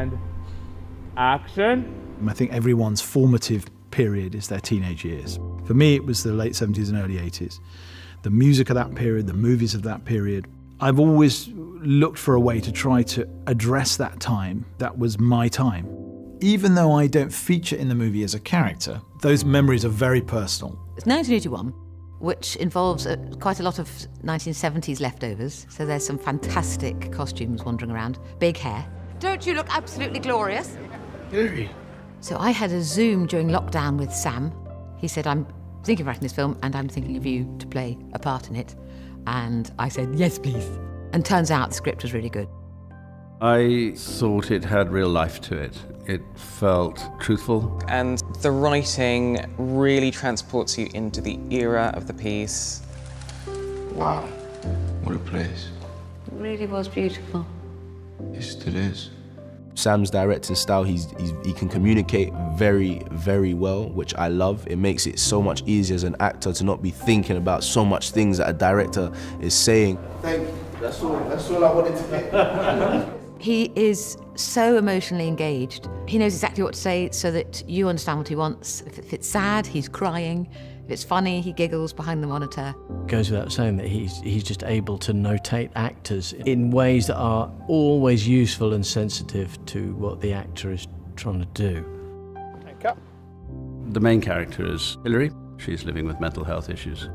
And action. I think everyone's formative period is their teenage years. For me, it was the late 70s and early 80s. The music of that period, the movies of that period. I've always looked for a way to try to address that time. That was my time. Even though I don't feature in the movie as a character, those memories are very personal. It's 1981, which involves uh, quite a lot of 1970s leftovers. So there's some fantastic costumes wandering around, big hair. Don't you look absolutely glorious? Hilary. So I had a Zoom during lockdown with Sam. He said, I'm thinking of writing this film and I'm thinking of you to play a part in it. And I said, yes, please. And turns out the script was really good. I thought it had real life to it. It felt truthful. And the writing really transports you into the era of the piece. Wow, what a place. It really was beautiful. Yes, it is. Sam's directing style, he's, he's, he can communicate very, very well, which I love. It makes it so much easier as an actor to not be thinking about so much things that a director is saying. Thank you. That's all. That's all I wanted to get. He is so emotionally engaged. He knows exactly what to say so that you understand what he wants. If it's sad, he's crying. If it's funny, he giggles behind the monitor. Goes without saying that he's, he's just able to notate actors in ways that are always useful and sensitive to what the actor is trying to do. The main character is Hilary. She's living with mental health issues.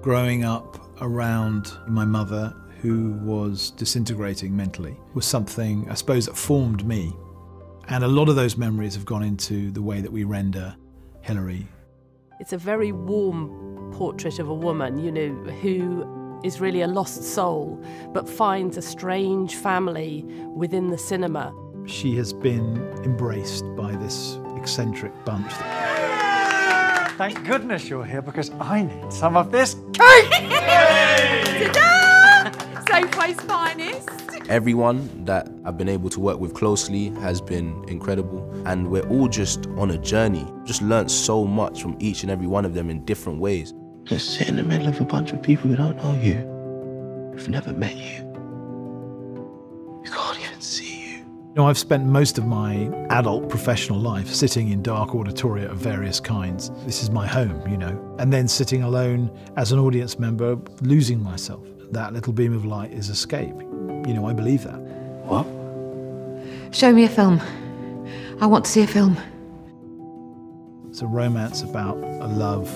Growing up around my mother, who was disintegrating mentally, was something, I suppose, that formed me. And a lot of those memories have gone into the way that we render Hilary. It's a very warm portrait of a woman, you know, who is really a lost soul, but finds a strange family within the cinema. She has been embraced by this eccentric bunch. Thank goodness you're here because I need some of this cake! Ta-da! Safeway's finest. Everyone that I've been able to work with closely has been incredible, and we're all just on a journey. Just learnt so much from each and every one of them in different ways. Just sit in the middle of a bunch of people who don't know you, who've never met you. You can't even see you. You know, I've spent most of my adult professional life sitting in dark auditoria of various kinds. This is my home, you know. And then sitting alone as an audience member, losing myself. That little beam of light is escape. You know, I believe that. What? Show me a film. I want to see a film. It's a romance about a love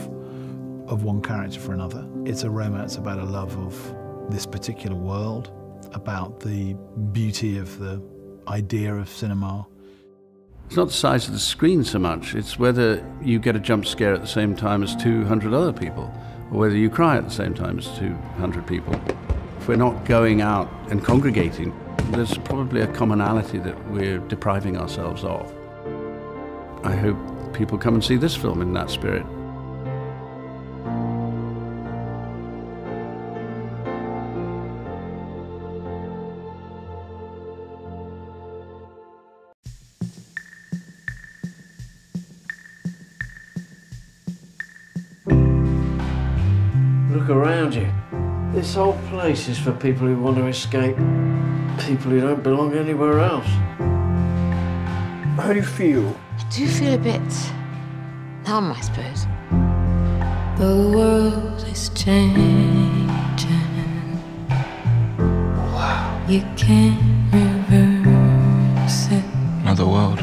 of one character for another. It's a romance about a love of this particular world, about the beauty of the idea of cinema. It's not the size of the screen so much, it's whether you get a jump scare at the same time as 200 other people, or whether you cry at the same time as 200 people. We're not going out and congregating, there's probably a commonality that we're depriving ourselves of. I hope people come and see this film in that spirit. Look around you. This whole place is for people who want to escape, people who don't belong anywhere else. How do you feel? I do feel a bit numb, I suppose. The world is changing. Wow. You can't reverse it. Another world.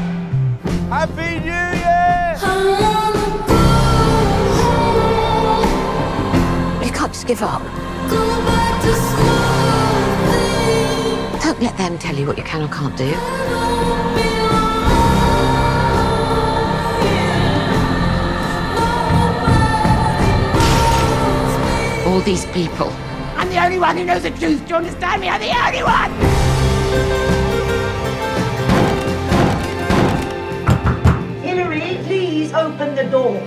Happy New Year! You can't just give up. Don't let them tell you what you can or can't do. All these people. I'm the only one who knows the truth. Do you understand me? I'm the only one! Hilary, please open the door.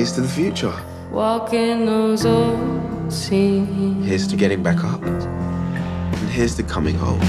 Here's to the future. Walking those old scenes. Here's to getting back up. And here's to coming home.